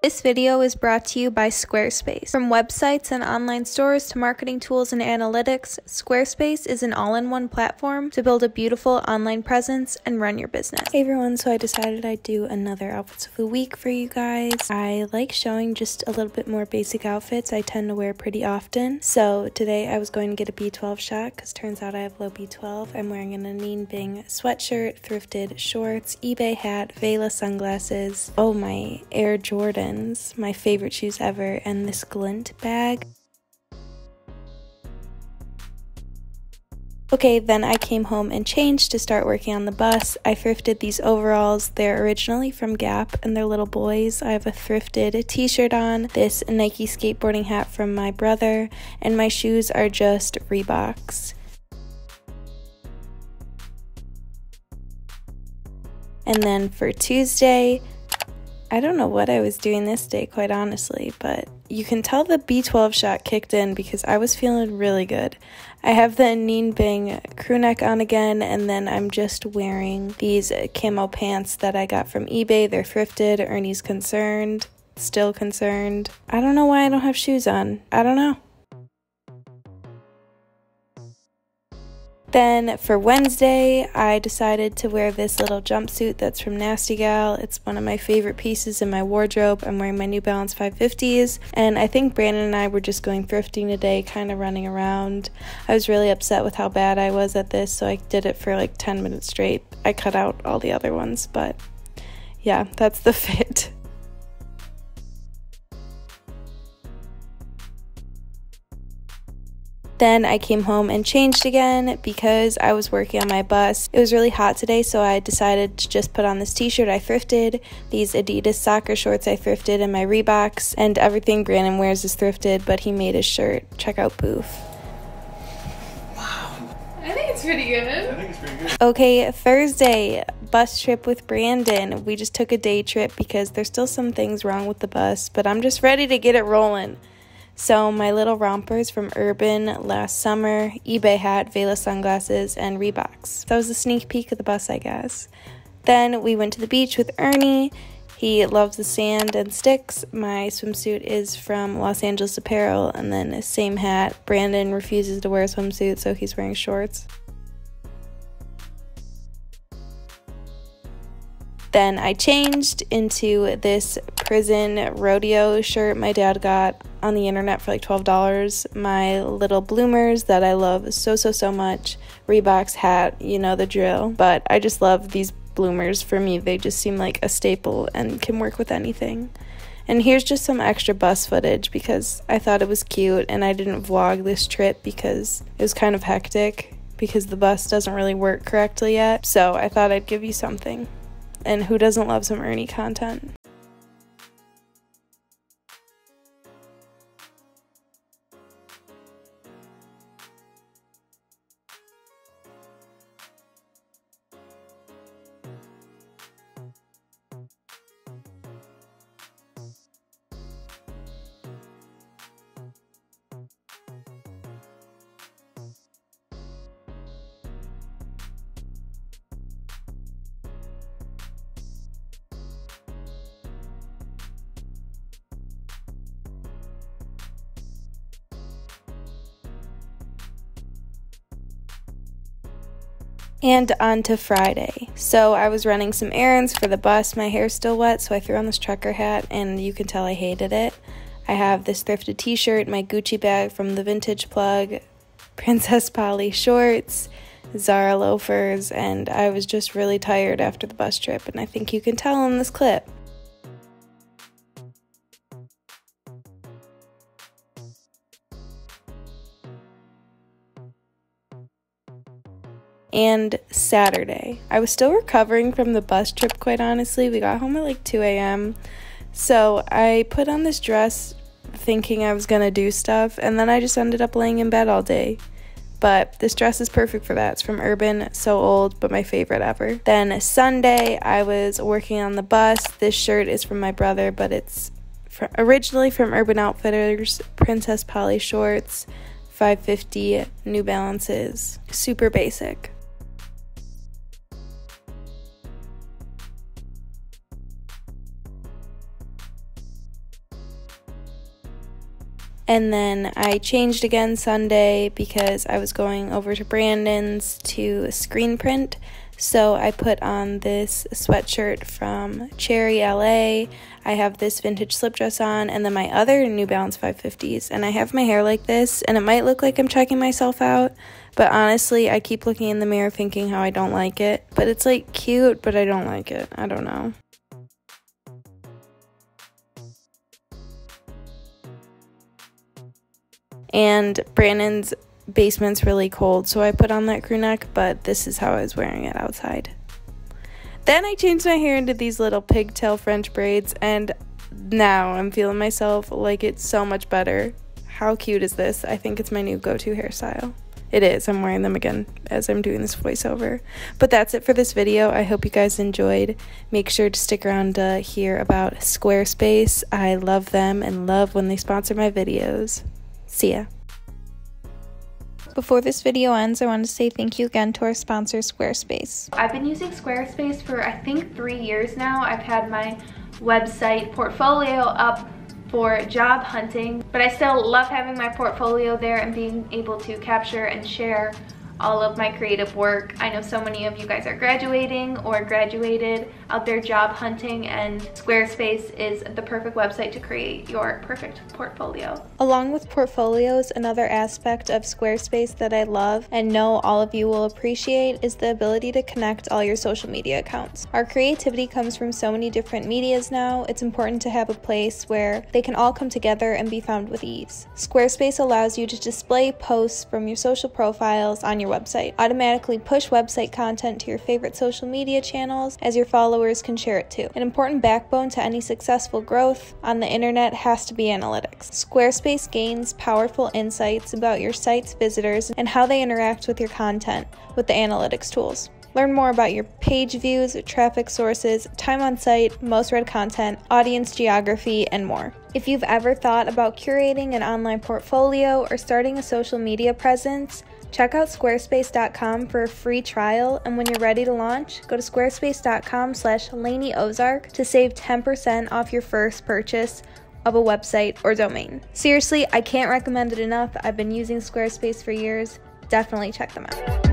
This video is brought to you by Squarespace. From websites and online stores to marketing tools and analytics, Squarespace is an all in one platform to build a beautiful online presence and run your business. Hey everyone, so I decided I'd do another outfits of the week for you guys. I like showing just a little bit more basic outfits I tend to wear pretty often. So today I was going to get a B12 shot because turns out I have low B12. I'm wearing an Anine Bing sweatshirt, thrifted shorts, eBay hat, Vela sunglasses, oh my Air Jordan my favorite shoes ever, and this glint bag. Okay, then I came home and changed to start working on the bus. I thrifted these overalls. They're originally from Gap and they're little boys. I have a thrifted t shirt on, this Nike skateboarding hat from my brother, and my shoes are just Reeboks. And then for Tuesday, I don't know what I was doing this day, quite honestly, but you can tell the B12 shot kicked in because I was feeling really good. I have the Anine Bing crew neck on again, and then I'm just wearing these camo pants that I got from eBay. They're thrifted. Ernie's concerned, still concerned. I don't know why I don't have shoes on. I don't know. Then for Wednesday, I decided to wear this little jumpsuit that's from Nasty Gal. It's one of my favorite pieces in my wardrobe. I'm wearing my New Balance 550s, and I think Brandon and I were just going thrifting today, kind of running around. I was really upset with how bad I was at this, so I did it for like 10 minutes straight. I cut out all the other ones, but yeah, that's the fit. Then I came home and changed again because I was working on my bus. It was really hot today, so I decided to just put on this t shirt I thrifted, these Adidas soccer shorts I thrifted, and my Reeboks, and everything Brandon wears is thrifted, but he made his shirt. Check out Booth. Wow. I think it's pretty good. I think it's pretty good. Okay, Thursday, bus trip with Brandon. We just took a day trip because there's still some things wrong with the bus, but I'm just ready to get it rolling. So, my little rompers from Urban last summer, eBay hat, Vela sunglasses, and Reeboks. That was a sneak peek of the bus, I guess. Then we went to the beach with Ernie. He loves the sand and sticks. My swimsuit is from Los Angeles Apparel, and then same hat. Brandon refuses to wear a swimsuit, so he's wearing shorts. Then I changed into this prison rodeo shirt my dad got on the internet for like $12. My little bloomers that I love so, so, so much. Reeboks hat, you know the drill. But I just love these bloomers. For me, they just seem like a staple and can work with anything. And here's just some extra bus footage because I thought it was cute and I didn't vlog this trip because it was kind of hectic because the bus doesn't really work correctly yet. So I thought I'd give you something. And who doesn't love some Ernie content? And on to Friday. So I was running some errands for the bus. My hair's still wet, so I threw on this trucker hat, and you can tell I hated it. I have this thrifted t shirt, my Gucci bag from the Vintage Plug, Princess Polly shorts, Zara loafers, and I was just really tired after the bus trip, and I think you can tell in this clip. And Saturday. I was still recovering from the bus trip, quite honestly. We got home at like 2 a.m. So I put on this dress thinking I was gonna do stuff, and then I just ended up laying in bed all day. But this dress is perfect for that. It's from Urban, so old, but my favorite ever. Then Sunday, I was working on the bus. This shirt is from my brother, but it's originally from Urban Outfitters, Princess Polly shorts, 550 New Balances. Super basic. And then I changed again Sunday because I was going over to Brandon's to screen print. So I put on this sweatshirt from Cherry LA. I have this vintage slip dress on, and then my other New Balance 550s. And I have my hair like this, and it might look like I'm checking myself out, but honestly, I keep looking in the mirror thinking how I don't like it. But it's like cute, but I don't like it. I don't know. And Brandon's basement's really cold, so I put on that crew neck, but this is how I was wearing it outside. Then I changed my hair into these little pigtail French braids, and now I'm feeling myself like it's so much better. How cute is this? I think it's my new go to hairstyle. It is. I'm wearing them again as I'm doing this voiceover. But that's it for this video. I hope you guys enjoyed. Make sure to stick around to hear about Squarespace. I love them and love when they sponsor my videos. See ya. Before this video ends, I want to say thank you again to our sponsor, Squarespace. I've been using Squarespace for I think three years now. I've had my website portfolio up for job hunting, but I still love having my portfolio there and being able to capture and share all of my creative work. I know so many of you guys are graduating or graduated out there job hunting and Squarespace is the perfect website to create your perfect portfolio. Along with portfolios, another aspect of Squarespace that I love and know all of you will appreciate is the ability to connect all your social media accounts. Our creativity comes from so many different medias now, it's important to have a place where they can all come together and be found with ease. Squarespace allows you to display posts from your social profiles on your your website. Automatically push website content to your favorite social media channels as your followers can share it too. An important backbone to any successful growth on the internet has to be analytics. Squarespace gains powerful insights about your site's visitors and how they interact with your content with the analytics tools. Learn more about your page views, traffic sources, time on site, most read content, audience geography, and more. If you've ever thought about curating an online portfolio or starting a social media presence, Check out squarespace.com for a free trial, and when you're ready to launch, go to squarespace.com slash Ozark to save 10% off your first purchase of a website or domain. Seriously, I can't recommend it enough. I've been using Squarespace for years. Definitely check them out.